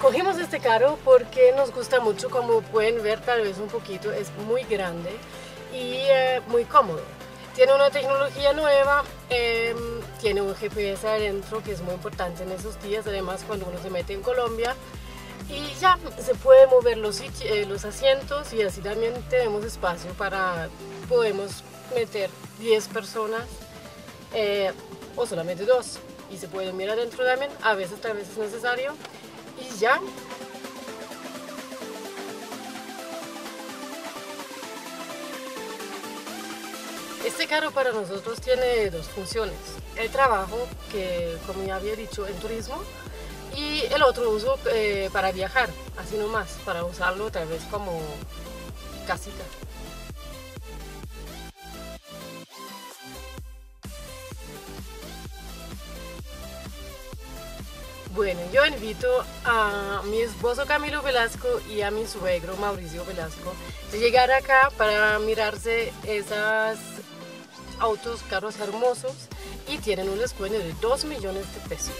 Cogimos este carro porque nos gusta mucho, como pueden ver tal vez un poquito, es muy grande y eh, muy cómodo. Tiene una tecnología nueva, em, tiene un GPS adentro que es muy importante en esos días, además cuando uno se mete en Colombia. Y ya se puede mover los, eh, asientos y así también tenemos espacio para, podemos meter 10 personas eh, o solamente dos y se puede mirar adentro también, a veces tal vez es necesario y ya. Este carro para nosotros tiene dos funciones. El trabajo, que como ya había dicho, en turismo, y el otro uso eh, para viajar, así nomás, para usarlo tal vez como casita. Bueno, yo invito a mi esposo Camilo Velasco y a mi suegro Mauricio Velasco de llegar acá para mirarse esos autos, carros hermosos y tienen un descuento de 2 millones de pesos.